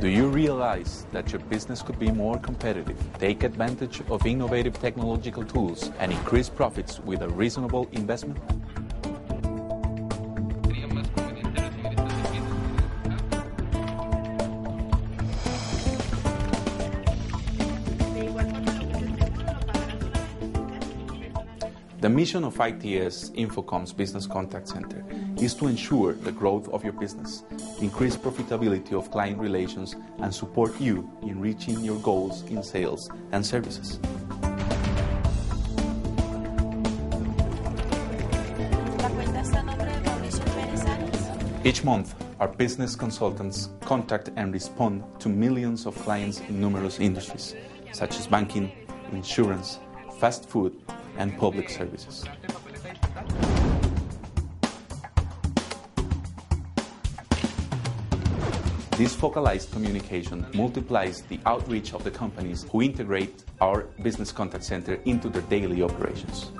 Do you realize that your business could be more competitive, take advantage of innovative technological tools, and increase profits with a reasonable investment? The mission of ITS Infocom's Business Contact Center is to ensure the growth of your business, increase profitability of client relations, and support you in reaching your goals in sales and services. La cuenta está a nombre de Mauricio Pérez Arias. Each month, our business consultants contact and respond to millions of clients in numerous industries, such as banking, insurance, fast food, and public services. This focalized communication multiplies the outreach of the companies who integrate our business contact center into their daily operations.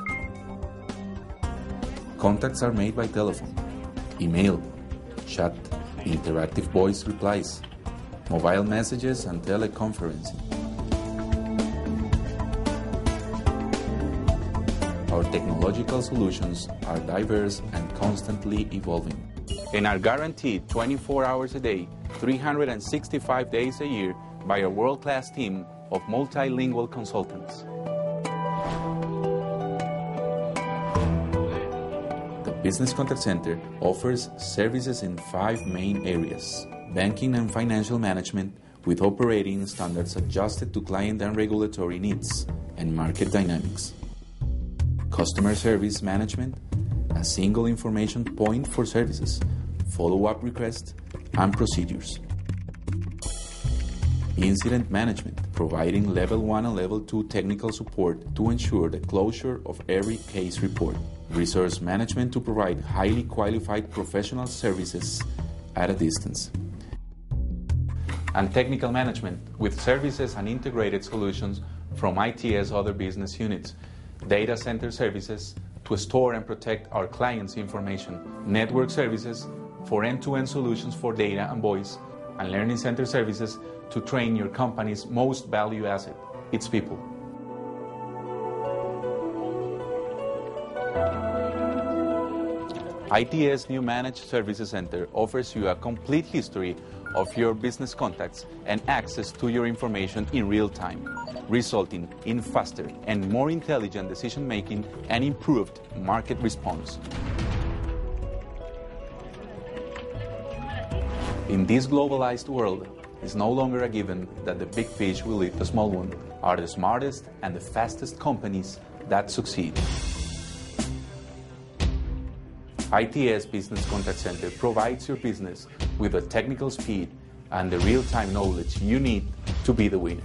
Contacts are made by telephone, email, chat, interactive voice replies, mobile messages, and teleconferencing. Our technological solutions are diverse and constantly evolving, and are guaranteed 24 hours a day, 365 days a year by a world class team of multilingual consultants. The Business Contact Center offers services in five main areas banking and financial management, with operating standards adjusted to client and regulatory needs and market dynamics. Customer service management, a single information point for services, follow up requests, and procedures. Incident management, providing level 1 and level 2 technical support to ensure the closure of every case report. Resource management to provide highly qualified professional services at a distance. And technical management with services and integrated solutions from ITS other business units, data center services to store and protect our clients' information, network services for end to end solutions for data and voice, and learning center services to train your company's most value asset its people. ITS New Managed Services Center offers you a complete history of your business contacts and access to your information in real time, resulting in faster and more intelligent decision making and improved market response. In this globalized world, it's no longer a given that the big fish will eat the small one, are the smartest and the fastest companies that succeed. ITS Business Contact Center provides your business with the technical speed and the real time knowledge you need to be the winner.